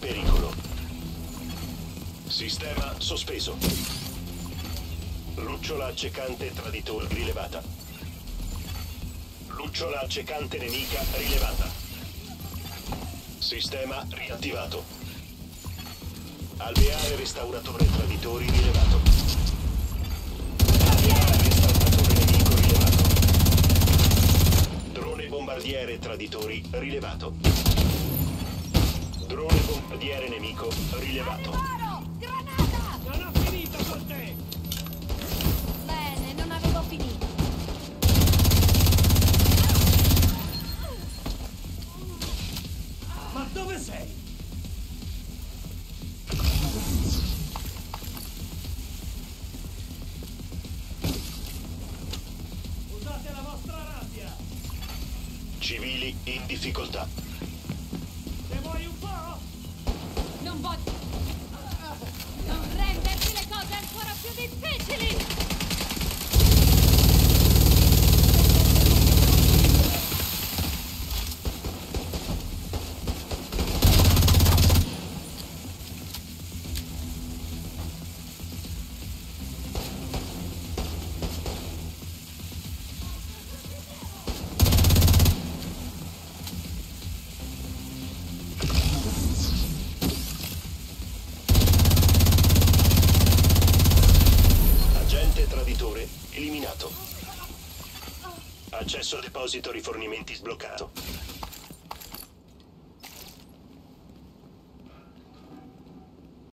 pericolo. Sistema sospeso. Lucciola accecante traditor rilevata. Lucciola accecante nemica rilevata. Sistema riattivato. Alveare restauratore traditori rilevato. Alveare restauratore nemico rilevato. Drone bombardiere traditori rilevato. Bombardiere nemico rilevato. Loro! Granata! Non ho finito con te! Bene, non avevo finito. Ma dove sei? Usate la vostra rabbia! Civili in difficoltà. Non traditore eliminato. Accesso al deposito rifornimenti sbloccato.